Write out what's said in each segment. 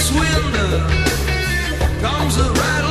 this winter comes a rattle.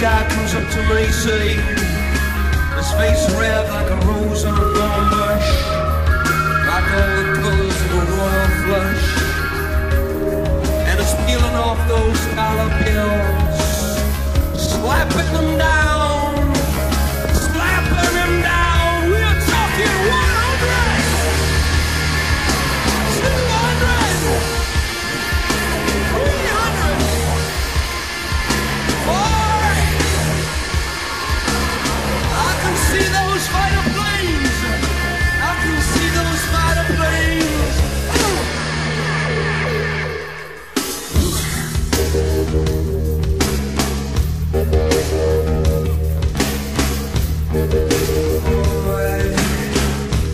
car comes up to me, City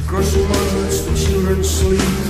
Cross the mountains, the sleep.